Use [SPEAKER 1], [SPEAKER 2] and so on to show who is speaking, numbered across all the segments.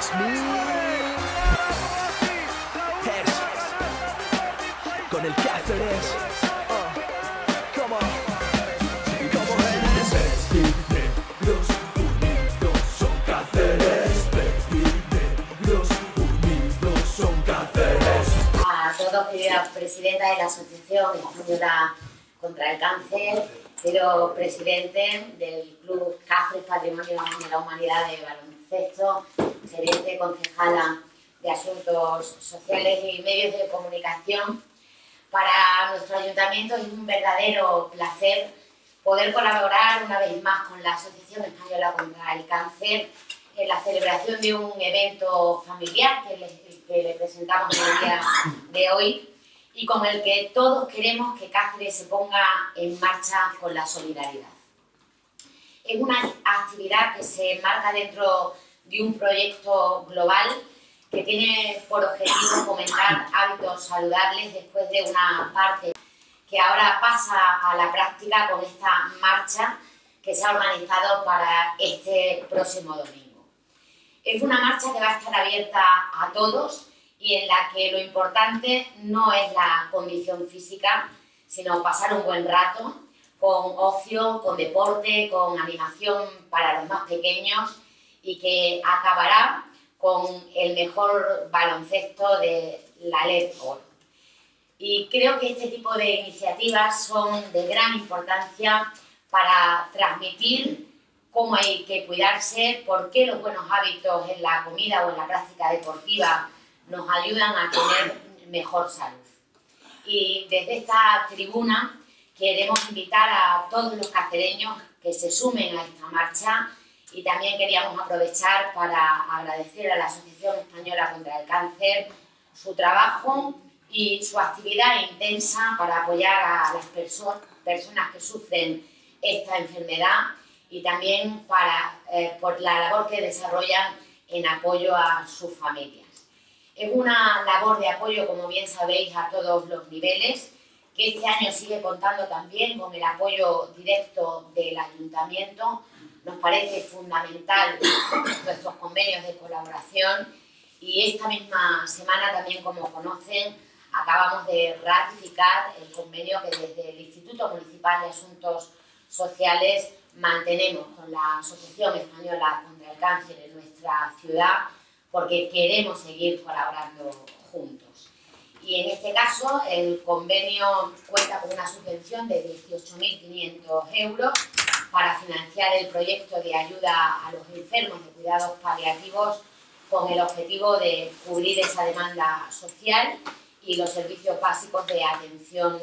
[SPEAKER 1] Me. Heads. Con el Cáceres.
[SPEAKER 2] Querida presidenta de la Asociación Española contra el Cáncer, pero presidente del Club Cáceres Patrimonio de la Humanidad de Baloncesto, gerente concejala de Asuntos Sociales y Medios de Comunicación. Para nuestro ayuntamiento es un verdadero placer poder colaborar una vez más con la Asociación Española contra el Cáncer en la celebración de un evento familiar que le, que le presentamos en el día de hoy y con el que todos queremos que Cáceres se ponga en marcha con la solidaridad. Es una actividad que se enmarca dentro de un proyecto global que tiene por objetivo fomentar hábitos saludables después de una parte que ahora pasa a la práctica con esta marcha que se ha organizado para este próximo domingo. Es una marcha que va a estar abierta a todos y en la que lo importante no es la condición física, sino pasar un buen rato con ocio, con deporte, con animación para los más pequeños y que acabará con el mejor baloncesto de la LED Oro. Y creo que este tipo de iniciativas son de gran importancia para transmitir cómo hay que cuidarse, por qué los buenos hábitos en la comida o en la práctica deportiva nos ayudan a tener mejor salud. Y desde esta tribuna queremos invitar a todos los cacereños que se sumen a esta marcha y también queríamos aprovechar para agradecer a la Asociación Española contra el Cáncer su trabajo y su actividad intensa para apoyar a las perso personas que sufren esta enfermedad y también para, eh, por la labor que desarrollan en apoyo a sus familias. Es una labor de apoyo, como bien sabéis, a todos los niveles, este año sigue contando también con el apoyo directo del ayuntamiento. Nos parece fundamental nuestros convenios de colaboración y esta misma semana también, como conocen, acabamos de ratificar el convenio que desde el Instituto Municipal de Asuntos Sociales mantenemos con la Asociación Española contra el Cáncer en nuestra ciudad porque queremos seguir colaborando juntos. Y en este caso el convenio cuenta con una subvención de 18.500 euros para financiar el proyecto de ayuda a los enfermos de cuidados paliativos con el objetivo de cubrir esa demanda social y los servicios básicos de atención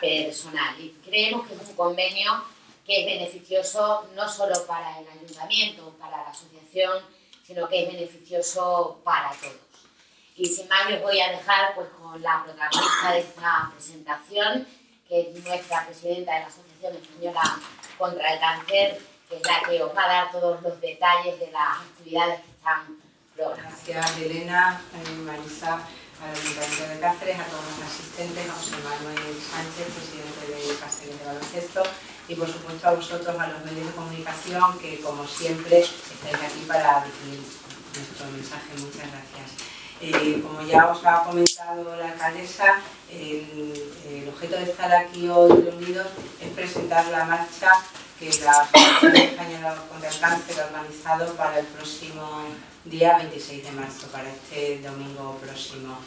[SPEAKER 2] personal. Y creemos que es un convenio que es beneficioso no solo para el ayuntamiento, para la asociación, sino que es beneficioso para todos. Y sin más, os voy a dejar pues, con la protagonista de esta presentación, que es nuestra presidenta de la Asociación Española contra el Cáncer, que es la que os va a dar todos los detalles de las actividades que están programadas.
[SPEAKER 3] Gracias, Elena, eh, Marisa, al Ayuntamiento de Cáceres, a todos los asistentes, a José Manuel Sánchez, presidente de Cáceres de Baloncesto, y por supuesto a vosotros, a los medios de comunicación, que como siempre estáis aquí para difundir nuestro mensaje. Muchas gracias. Eh, como ya os ha comentado la alcaldesa, el, objeto de estar aquí hoy reunidos es presentar la marcha que la Asociación Española contra el Cáncer ha organizado para el próximo día 26 de marzo, para este domingo próximo.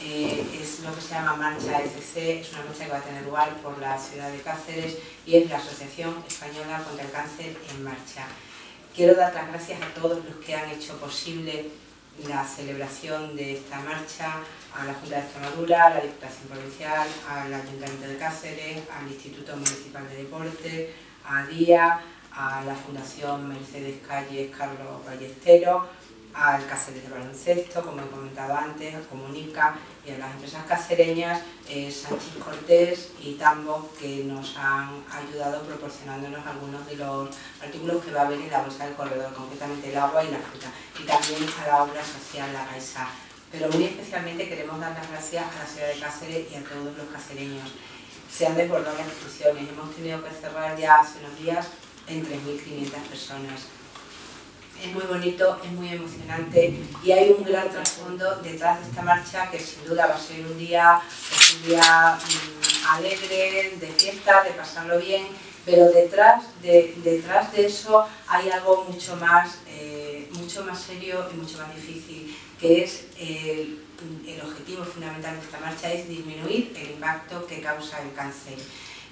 [SPEAKER 3] Eh, es lo que se llama Marcha SC, es una marcha que va a tener lugar por la ciudad de Cáceres y es la Asociación Española contra el Cáncer en Marcha. Quiero dar las gracias a todos los que han hecho posible la celebración de esta marcha, a la Junta de Extremadura, a la Diputación Provincial, al Ayuntamiento de Cáceres, al Instituto Municipal de Deporte, a DIA, a la Fundación Mercedes Calles Carlos Ballesteros, al Cáceres de Baloncesto, como he comentado antes, a Comunica y a las empresas cacereñas eh, Sánchez Cortés y Tambo que nos han ayudado proporcionándonos algunos de los artículos que va a haber en la bolsa del corredor, concretamente el agua y la fruta, y también a la obra social La Caixa. Pero muy especialmente queremos dar las gracias a la ciudad de Cáceres y a todos los cacereños. Se han desbordado las inscripciones, hemos tenido que cerrar ya hace unos días en 3.500 personas es muy bonito, es muy emocionante y hay un gran trasfondo detrás de esta marcha que sin duda va a ser un día, un día mm, alegre, de fiesta, de pasarlo bien, pero detrás de, detrás de eso hay algo mucho más, eh, mucho más serio y mucho más difícil, que es el, el objetivo fundamental de esta marcha es disminuir el impacto que causa el cáncer.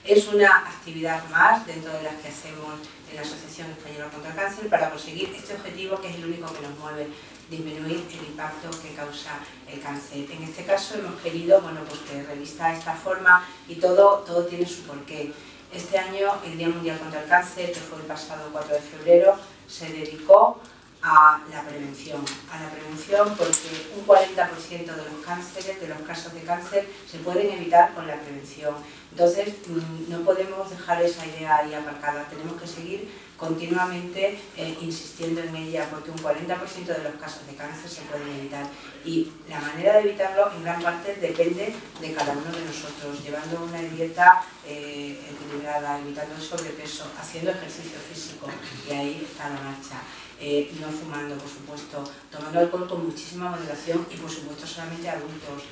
[SPEAKER 3] Es una actividad más dentro de las que hacemos en la Asociación Española contra el Cáncer para conseguir este objetivo que es el único que nos mueve, disminuir el impacto que causa el cáncer. En este caso hemos querido bueno, pues revista esta forma y todo, todo tiene su porqué. Este año, el Día Mundial contra el Cáncer, que fue el pasado 4 de febrero, se dedicó a la prevención. A la prevención porque un 40% de los cánceres, de los casos de cáncer, se pueden evitar con la prevención. Entonces, mm, no podemos dejar esa idea ahí aparcada, tenemos que seguir continuamente eh, insistiendo en ella porque un 40% de los casos de cáncer se pueden evitar y la manera de evitarlo en gran parte depende de cada uno de nosotros, llevando una dieta eh, equilibrada, evitando el sobrepeso, haciendo ejercicio físico y ahí está la marcha. Eh, no fumando, por supuesto, tomando alcohol con muchísima moderación y por supuesto solamente adultos,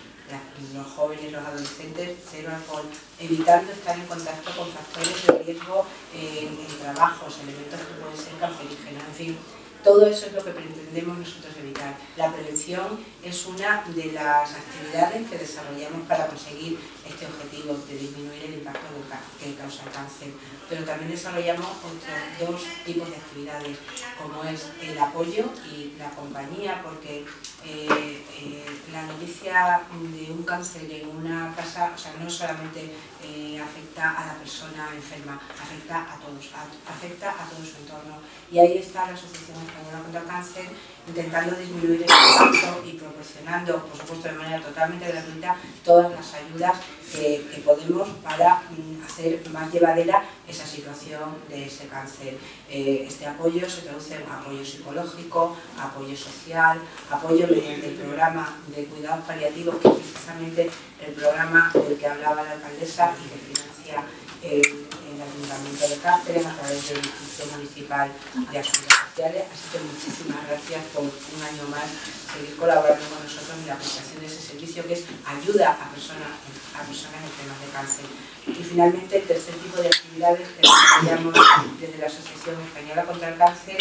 [SPEAKER 3] los jóvenes, los adolescentes, cero alcohol, evitando estar en contacto con factores de riesgo en, en trabajos, elementos que pueden ser cancerígenos, en fin, todo eso es lo que pretendemos nosotros evitar. La prevención es una de las actividades que desarrollamos para conseguir este objetivo de disminuir el impacto que causa el cáncer. Pero también desarrollamos otros dos tipos de actividades, como es el apoyo y la compañía, porque eh, eh, la noticia de un cáncer en una casa, o sea, no solamente eh, afecta a la persona enferma, afecta a todos, afecta a todo su entorno. Y ahí está la Asociación Española contra el Cáncer intentando disminuir el impacto y proporcionando, por supuesto de manera totalmente gratuita, todas las ayudas que, podemos para mm, hacer más llevadera esa situación de ese cáncer. Eh, este apoyo se traduce en apoyo psicológico, apoyo social, apoyo mediante el programa de cuidados paliativos, que es precisamente el programa del que hablaba la alcaldesa y que financia el, Ayuntamiento de Cáceres a través del Instituto Municipal de Asuntos Sociales. Así que muchísimas gracias por un año más seguir colaborando con nosotros en la prestación de ese servicio que es ayuda a personas, a personas en temas de cáncer. Y finalmente el tercer tipo de actividades que desarrollamos desde la Asociación Española contra el Cáncer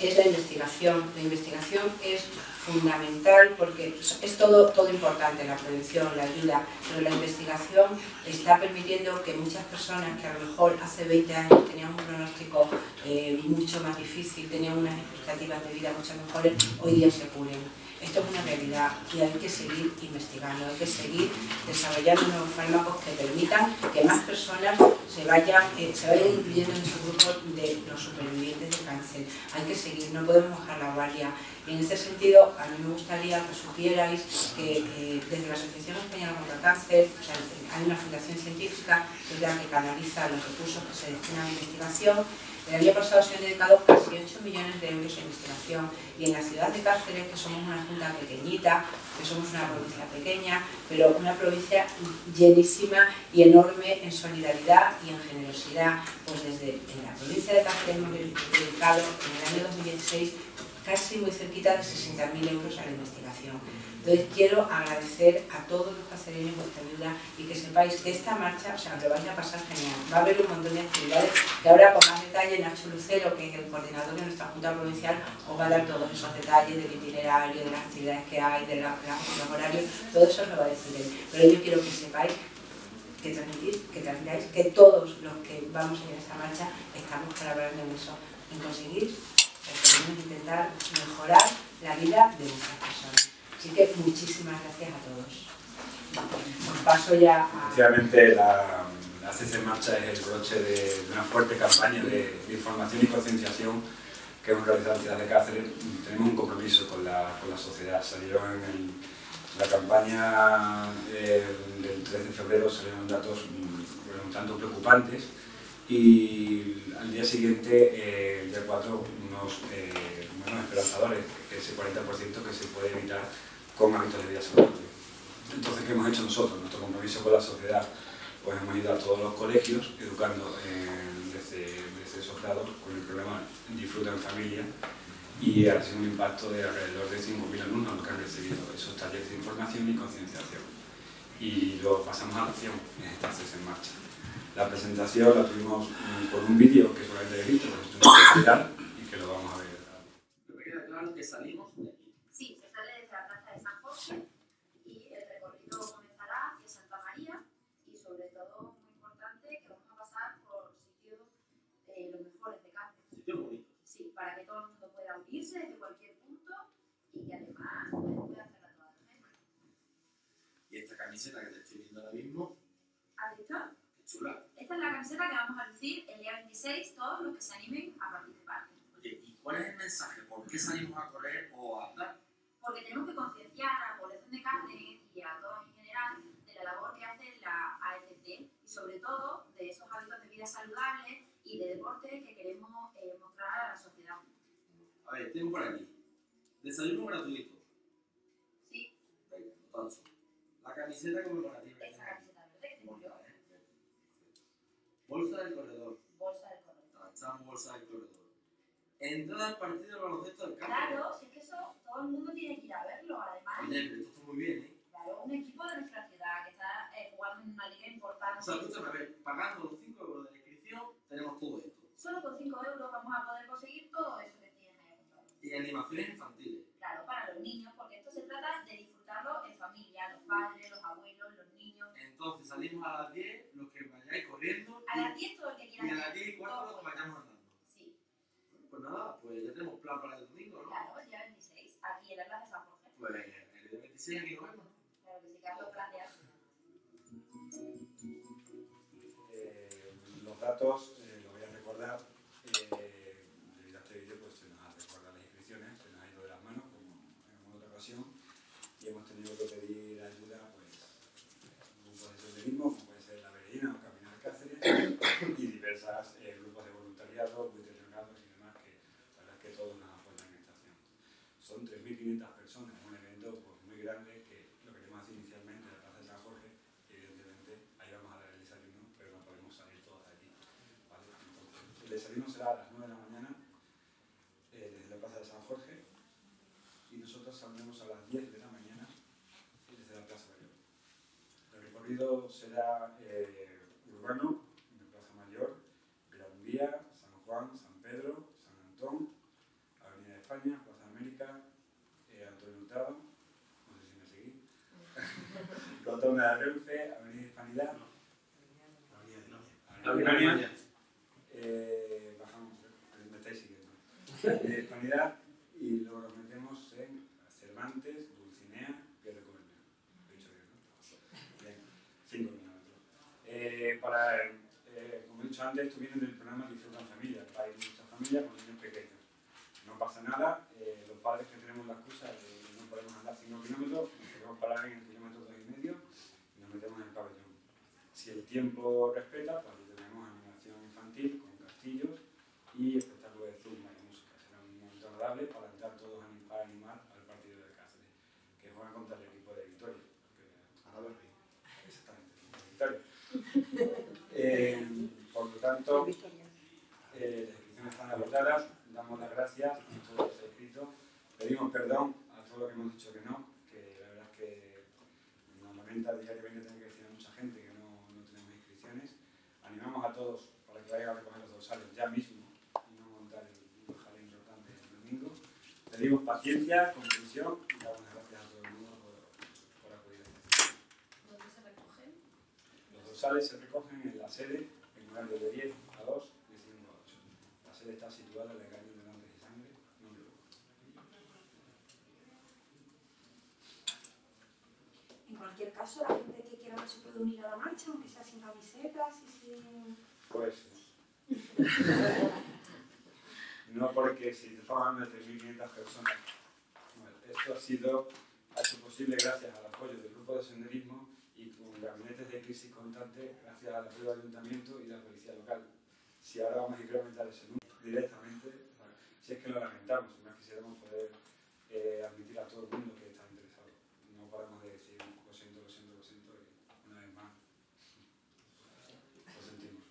[SPEAKER 3] es la investigación. La investigación es fundamental porque es todo, todo importante, la prevención, la ayuda, pero la investigación está permitiendo que muchas personas que a lo mejor hace 20 años tenían un pronóstico eh, mucho más difícil, tenían unas expectativas de vida mucho mejores, hoy día se curen. Esto es una realidad y hay que seguir investigando, hay que seguir desarrollando nuevos fármacos que permitan que más personas se vayan, eh, se vayan incluyendo en esos grupos de los supervivientes de cáncer. Hay que seguir, no podemos bajar la guardia. Y en este sentido, a mí me gustaría que supierais que eh, desde la Asociación Española contra el Cáncer hay una fundación científica que es la que canaliza los recursos que se destinan a investigación el año pasado se han dedicado casi 8 millones de euros a investigación. Y en la ciudad de Cáceres, que somos una junta pequeñita, que somos una provincia pequeña, pero una provincia llenísima y enorme en solidaridad y en generosidad, pues desde en la provincia de Cáceres hemos dedicado en el año 2016 casi muy cerquita de 60.000 euros a la investigación. Entonces quiero agradecer a todos los cacereños vuestra ayuda y que sepáis que esta marcha, o sea, lo vais a pasar genial. Va a haber un montón de actividades que ahora con más detalle Nacho Lucero, que es el coordinador de nuestra Junta Provincial, os va a dar todos esos detalles del itinerario, de las actividades que hay, de, los horarios, todo eso os lo va a decir él. Pero yo quiero que sepáis que transmitís, que transmitáis, que todos los que vamos a ir a esta marcha estamos colaborando en eso, en conseguir, en intentar mejorar la vida de muchas personas. Así que muchísimas gracias a todos. paso ya a...
[SPEAKER 4] Efectivamente, la, la CC Marcha es el broche de, una fuerte campaña de, información y concienciación que hemos realizado en Ciudad de Cáceres. Tenemos un compromiso con la, con la sociedad. Salieron en la campaña eh, del 13 de febrero salieron datos un tanto preocupantes y al día siguiente, eh, el día 4, unos, eh, esperanzadores, ese 40% que se puede evitar con hábitos de vida saludable. Entonces, ¿qué hemos hecho nosotros? Nuestro compromiso con la sociedad. pues hemos ido a todos los colegios educando desde, desde, esos grados con el programa Disfruta en Familia y ha sido un impacto de alrededor de 5.000 alumnos que han recibido esos talleres de información y concienciación. Y luego pasamos a la acción, en esta en marcha. La presentación la tuvimos por un vídeo que solamente he visto, pero es viral y que lo vamos a ver.
[SPEAKER 5] Me queda claro que salimos
[SPEAKER 6] Sí, se sale desde la plaza de San Jorge y el recorrido comenzará en Santa María y sobre todo, muy importante, que vamos a pasar por sitios eh, los mejores de Cáceres.
[SPEAKER 5] Sitios bonitos.
[SPEAKER 6] Sí, para que todo el mundo pueda unirse desde cualquier punto y que además pueda hacer la toda
[SPEAKER 5] Y esta camiseta que te estoy viendo ahora mismo,
[SPEAKER 6] ¿Has visto?
[SPEAKER 5] qué chula.
[SPEAKER 6] Esta es la camiseta que vamos a lucir el día 26, todos los que se animen a participar.
[SPEAKER 5] Oye, ¿y cuál es el mensaje? ¿Por qué salimos a correr o a andar?
[SPEAKER 6] Porque tenemos que concienciar a la población de Cáceres y a todos en general de la labor que hace la AFT y sobre todo de esos hábitos de vida saludables y de deporte que queremos eh, mostrar a la sociedad.
[SPEAKER 5] A ver, tengo por aquí. Desayuno gratuito.
[SPEAKER 6] Sí,
[SPEAKER 5] Venga, entonces. La camiseta conmemorativa.
[SPEAKER 6] esa camiseta verde que tengo yo,
[SPEAKER 5] Bolsa del corredor.
[SPEAKER 6] bolsa del corredor.
[SPEAKER 5] Lanzamos bolsa del corredor. Entrada al partido de baloncesto del campo.
[SPEAKER 6] Claro, si es que eso todo el mundo tiene que ir a verlo. Además,
[SPEAKER 5] Oye, pero esto está muy bien, ¿eh?
[SPEAKER 6] claro, un equipo de nuestra ciudad que está eh, jugando en una liga importante.
[SPEAKER 5] O sea, escúchame, a ver, pagando los 5 euros de la inscripción, tenemos todo esto.
[SPEAKER 6] Solo con 5 euros vamos a poder conseguir todo eso que apuntado.
[SPEAKER 5] Y animaciones infantiles.
[SPEAKER 6] Claro, para los niños, porque esto se trata de disfrutarlo en familia, los padres, los abuelos, los niños.
[SPEAKER 5] Entonces salimos a las 10, los que vayáis corriendo.
[SPEAKER 6] A
[SPEAKER 5] y-
[SPEAKER 6] las 10 todo el que
[SPEAKER 5] Y
[SPEAKER 6] quiera.
[SPEAKER 5] a las 10 y cuarto
[SPEAKER 6] todo
[SPEAKER 5] los que
[SPEAKER 6] cuenta.
[SPEAKER 5] vayamos andando.
[SPEAKER 6] Sí,
[SPEAKER 5] Pues nada, pues ya tenemos plan para el domingo, ¿no?
[SPEAKER 6] claro, el día 26, aquí en la Plaza de San Jorge.
[SPEAKER 5] Pues el día 26 aquí nos vemos.
[SPEAKER 6] Claro que sí, Carlos, gracias.
[SPEAKER 4] Eh, los datos, eh, lo voy a recordar, eh, debido a este vídeo pues se nos ha recordado las inscripciones, se nos ha ido de las manos como en alguna otra ocasión y hemos tenido que pedir ayuda pues grupos de senderismo como puede ser la Berlina o Caminar Cáceres y diversas eh, grupos de voluntariado, muy determinados y demás que la verdad es que todos nos apoyan en esta acción. Son 3.500 personas, un evento pues, muy grande que lo queremos hacer inicialmente en la Plaza de San Jorge y evidentemente ahí vamos a dar el desayuno, pero no podemos salir todos de allí. ¿vale? Entonces, el desayuno será a las 9 de la mañana eh, desde la Plaza de San Jorge y nosotros saldremos a las 10 de la mañana desde la Plaza Mayor. El recorrido será eh, urbano, en la Plaza Mayor, Gran Vía, San Juan, San Pedro, San Antón, Avenida de España, Plaza América, eh, Antonio Hurtado, no sé si me seguí, Rotonda de Renfe, Avenida Hispanidad, Avenida
[SPEAKER 5] Avenida
[SPEAKER 4] España, eh, bajamos, eh, me estáis siguiendo, Avenida Hispanidad y luego nos metemos en Cervantes, Dulcinea, Piedra de Comercio. Lo he dicho bien, ¿no? Bien, 5 kilómetros. Eh, para, eh, como he dicho antes, esto viene del programa Disfruta en Familia. Hay muchas familias con niños pequeños. No pasa nada, eh, los padres que tenemos la excusa de no podemos andar 5 kilómetros, nos queremos parar en el kilómetro 2 y medio y nos metemos en el pabellón. Si el tiempo respeta, pues tenemos animación infantil con castillos y espectáculo de zumba y música. Será un momento agradable para entrar todos a anim- para animar al partido de Cáceres, que juega contra el equipo de Victoria. que-
[SPEAKER 5] Ahora lo
[SPEAKER 4] Exactamente, Victoria. Eh, tanto, eh, las inscripciones están agotadas, damos las gracias a todos los que se han inscrito, pedimos perdón a todos los que hemos dicho que no, que la verdad es que nos lamenta diariamente tener que decir a mucha gente que no, no tenemos inscripciones. Animamos a todos para que vayan a recoger los dorsales ya mismo y no montar el, el importante el domingo. Pedimos paciencia, comprensión y damos las gracias a todo el mundo por, por acudir a esta.
[SPEAKER 6] ¿Dónde se recogen?
[SPEAKER 4] Los dorsales se recogen en la sede horario de 10 a 2 y 5 a 8. La sede está situada en la calle de Nantes y Sangre, número 1.
[SPEAKER 7] En cualquier caso, la gente que quiera no se puede unir a la marcha, aunque sea sin camisetas y sin...
[SPEAKER 4] Pues no porque si hablando de 3.500 personas, bueno, esto ha sido ha sido posible gracias al apoyo del grupo de senderismo y con gabinetes de crisis constante gracias al apoyo del ayuntamiento y la policía local. Si ahora vamos a incrementar ese número directamente, bueno, si es que lo lamentamos, si más quisiéramos poder eh, admitir a todo el mundo que está interesado. No paramos de decir lo siento, lo siento, lo siento y una vez más lo sentimos.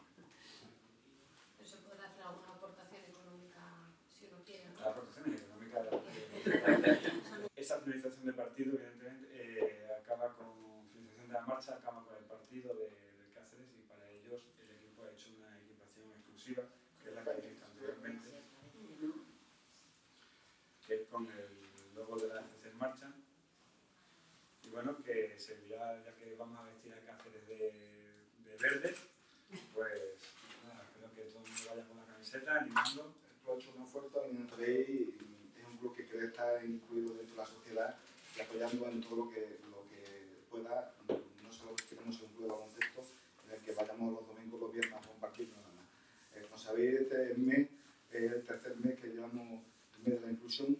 [SPEAKER 4] Pero se puede hacer alguna aportación económica si uno quiere, ¿no? La aportación es económica. La... Esa administración de partido que es la que visto anteriormente, que es con el logo de la FC en marcha. Y bueno, que servirá, ya que vamos a vestir a Cáceres de, de verde, pues nada, espero que todo el mundo vaya con la camiseta, animando.
[SPEAKER 8] Club ha hecho un esfuerzo en el rey y es un club que quiere estar incluido dentro de la sociedad y apoyando en todo lo que pueda. No solo queremos ser un club de baloncesto en el que vayamos los domingos, los viernes a compartir nada más. Eh, como este mes es el tercer mes que llevamos el mes de la inclusión,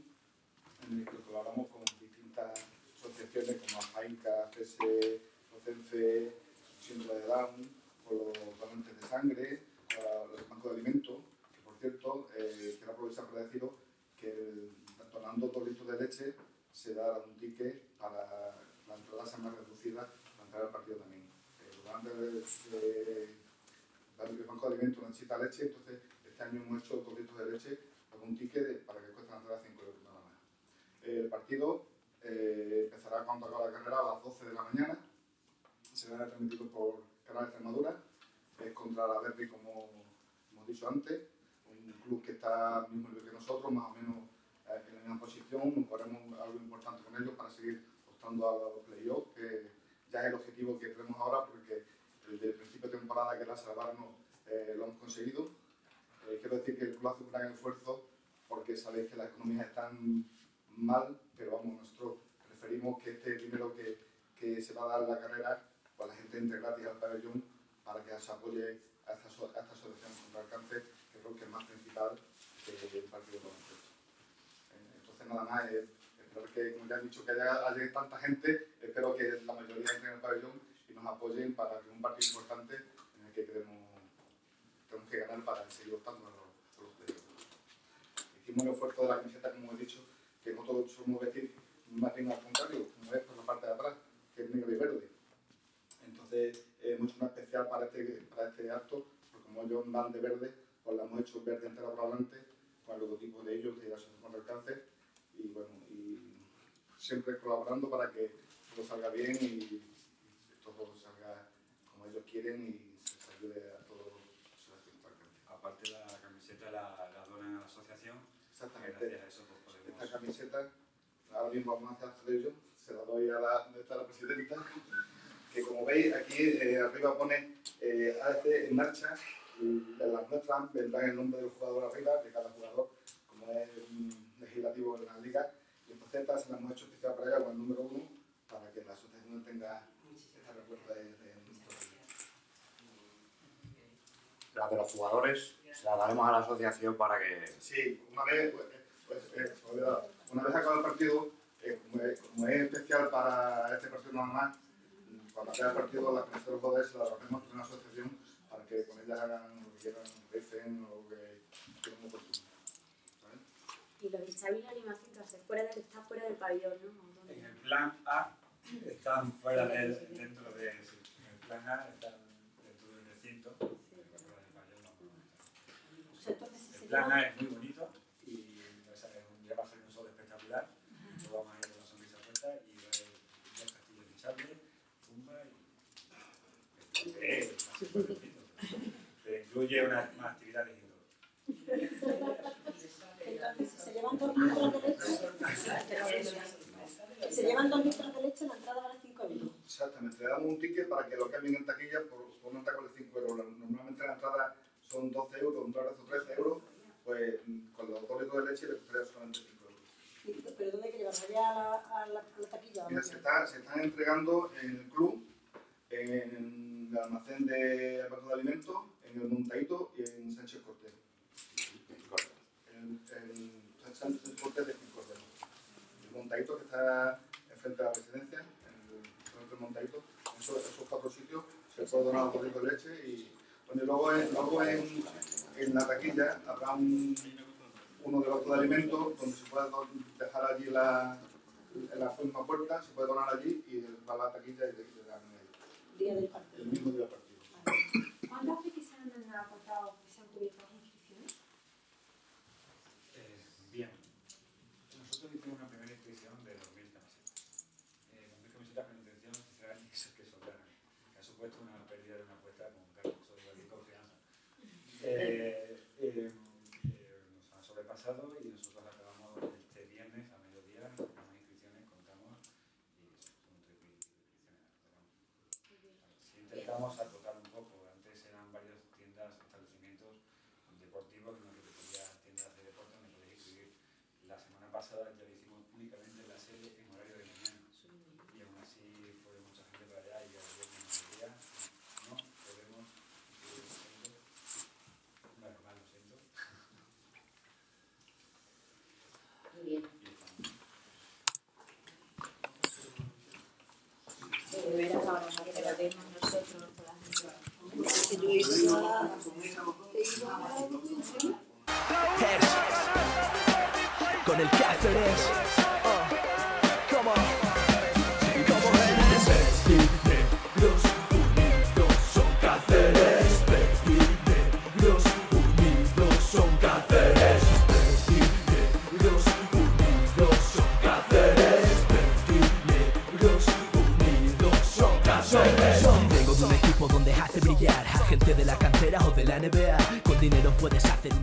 [SPEAKER 8] en el que colaboramos con distintas asociaciones como AFAINCA, CESE, OCENFE, Síndrome de Down, con los donantes de sangre, para el Banco de Alimentos, que por cierto, eh, quiero aprovechar para deciros que donando dos litros de leche se da un ticket para la entrada sea más reducida para entrar al partido también. Eh, los donantes de, de- del Banco de Alimentos necesita leche, entonces este año hemos hecho dos litros de leche con un ticket de- para que cueste la entrada 5 euros nada más. El partido eh, empezará cuando acabe la carrera a las 12 de la mañana, será transmitido por Canal Extremadura, es contra la Derby como hemos dicho antes, un club que está mismo nivel que nosotros, más o menos eh, en la misma posición, haremos algo importante con ellos para seguir optando a los playoffs, que ya es el objetivo que tenemos ahora porque desde el principio de temporada que era salvarnos eh, lo hemos conseguido. Quiero decir que el club hace un gran esfuerzo porque sabéis que las economías están mal, pero vamos, nosotros preferimos que este dinero que, que se va a dar la carrera, pues la gente entre gratis al pabellón para que se apoye a esta, a esta asociación contra el cáncer, que creo que es más principal que el partido baloncesto. Eh, Entonces, nada más, eh, espero que, como ya he dicho, que haya, haya tanta gente, espero que la mayoría entre en el pabellón y nos apoyen para que un partido importante en el que queremos, tenemos que ganar para seguir optando a los, a los. Hicimos el esfuerzo de la camiseta, como he dicho, que no todos somos vestir más bien al contrario, como es por la parte de atrás, que es negro y verde. Entonces, hemos hecho especial para este, para este acto, porque como ellos van de verde, pues la hemos hecho verde entera por adelante, con el logotipo de ellos, de la Asociación contra el Cáncer, y bueno, y siempre colaborando para que todo salga bien y todo salga como ellos quieren y se ayude a todos la Asociación contra el Cáncer.
[SPEAKER 4] Aparte la camiseta la, la donan a la asociación,
[SPEAKER 8] Exactamente.
[SPEAKER 4] gracias a eso pues, podemos...
[SPEAKER 8] Esta camiseta, ahora mismo vamos a hacer de ello, se la doy a la, donde está la presidenta, que como veis aquí eh, arriba pone eh, ADC en marcha, de las nuestras vendrá el nombre del jugador arriba, de cada jugador, como es un legislativo de la liga, y entonces esta se la hemos hecho especial para ella con el número uno, para que la asociación tenga esta recuerda de, de nuestro día.
[SPEAKER 9] La de los jugadores se la daremos a la asociación para que
[SPEAKER 8] Sí, una vez, pues, pues, eh, se me ha olvidado. una vez acabado el partido, eh, como, es, como es especial para este partido nada más, mm, cuando acabe el partido, la de los jugadores se la daremos a una asociación para que con ellas hagan lo que quieran, recen o lo que quieran oportuno. ¿Vale?
[SPEAKER 10] Y los Isabel y animación que hace fuera del, está fuera del pabellón, ¿no?
[SPEAKER 4] En el plan A están fuera del, dentro de... sí, En el plan A están dentro del recinto, pero fuera del pabellón no, no están.
[SPEAKER 10] O sea, entonces si
[SPEAKER 4] El
[SPEAKER 10] se
[SPEAKER 4] plan
[SPEAKER 10] lleva-
[SPEAKER 4] A es muy bonito y o sea, es un- ya va a ser un sol espectacular. Nos vamos a ir con la sonrisa puesta y va a haber dos castillos hinchables, zumba y... Eh, muy bonito. Pero incluye unas más actividades y todo.
[SPEAKER 7] Entonces, si se llevan dos litros de leche, se llevan dos litros de leche, la entrada vale 5 euros.
[SPEAKER 8] Exactamente, le damos un ticket para que lo cambien en taquilla por, por una taca de 5 euros. Normalmente la entrada son 12 euros, un abrazo 13 euros, pues con los dos litros de leche le costaría solamente 5 euros.
[SPEAKER 7] ¿Pero dónde hay que llevarlo? ¿Allá a la, a la, a la taquilla?
[SPEAKER 8] Mira, se, está- se están entregando en el club, en el almacén de Banco de Alimentos, en el Montadito y en Sánchez Cortés. En, en Sánchez Cortés de Cortés. El Montadito que está enfrente de la residencia, en el centro del Montadito, en esos, esos cuatro sitios se puede donar un poquito de leche y bueno, y luego, en, luego en, en la taquilla habrá un, uno de banco de alimentos donde se puede dejar allí la, en la misma puerta, se puede donar allí y va a la taquilla y le, le dan el,
[SPEAKER 7] Día del partido.
[SPEAKER 8] el mismo día del partido.
[SPEAKER 7] ¿Cuántas veces se han aportado
[SPEAKER 4] con el
[SPEAKER 1] Cáceres. Uh, come. Como unidos son Cáceres. Negros unidos son Cáceres. Negros unidos son Cáceres. Negros unidos son Cáceres. Vengo de un equipo donde hace brillar a gente de la cantera o de la NBA. Con dinero puedes hacer.